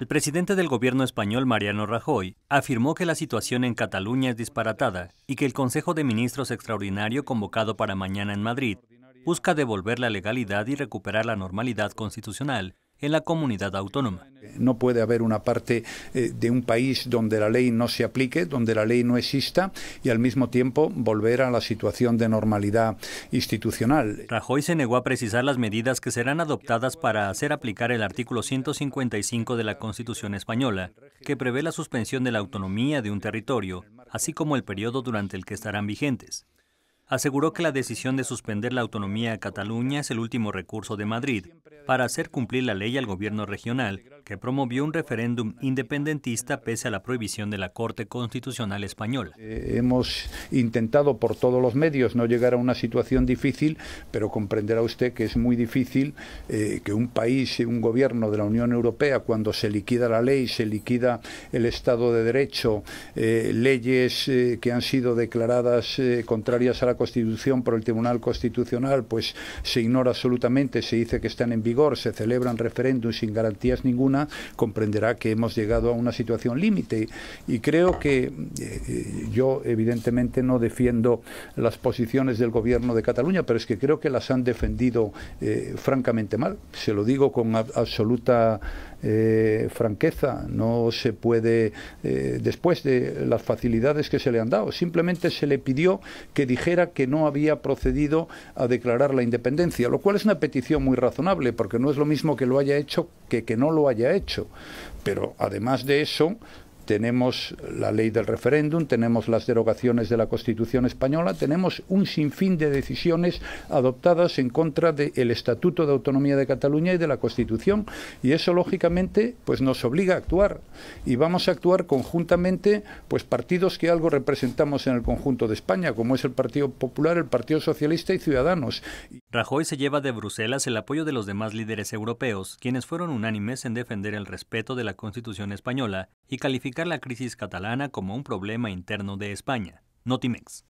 El presidente del gobierno español, Mariano Rajoy, afirmó que la situación en Cataluña es disparatada y que el Consejo de Ministros extraordinario convocado para mañana en Madrid busca devolver la legalidad y recuperar la normalidad constitucional en la comunidad autónoma. No puede haber una parte eh, de un país donde la ley no se aplique, donde la ley no exista y al mismo tiempo volver a la situación de normalidad institucional. Rajoy se negó a precisar las medidas que serán adoptadas para hacer aplicar el artículo 155 de la Constitución española, que prevé la suspensión de la autonomía de un territorio, así como el periodo durante el que estarán vigentes aseguró que la decisión de suspender la autonomía a Cataluña es el último recurso de Madrid para hacer cumplir la ley al gobierno regional, que promovió un referéndum independentista pese a la prohibición de la Corte Constitucional Española. Eh, hemos intentado por todos los medios no llegar a una situación difícil, pero comprenderá usted que es muy difícil eh, que un país, un gobierno de la Unión Europea, cuando se liquida la ley, se liquida el Estado de Derecho, eh, leyes que han sido declaradas contrarias a la Constitución por el Tribunal Constitucional, pues se ignora absolutamente, se dice que están en vigor, se celebran referéndums sin garantías ninguna, comprenderá que hemos llegado a una situación límite. Y creo que eh, yo, evidentemente, no defiendo las posiciones del Gobierno de Cataluña, pero es que creo que las han defendido eh, francamente mal. Se lo digo con absoluta eh, franqueza. No se puede, después de las facilidades que se le han dado, simplemente se le pidió que dijera que no había procedido a declarar la independencia, lo cual es una petición muy razonable, porque no es lo mismo que lo haya hecho que que no lo haya hecho. Pero además de eso, tenemos la ley del referéndum, tenemos las derogaciones de la Constitución española, tenemos un sinfín de decisiones adoptadas en contra del Estatuto de Autonomía de Cataluña y de la Constitución y eso lógicamente pues nos obliga a actuar y vamos a actuar conjuntamente pues partidos que algo representamos en el conjunto de España, como es el Partido Popular, el Partido Socialista y Ciudadanos. Rajoy se lleva de Bruselas el apoyo de los demás líderes europeos, quienes fueron unánimes en defender el respeto de la Constitución española y calificar la crisis catalana como un problema interno de España. Notimex.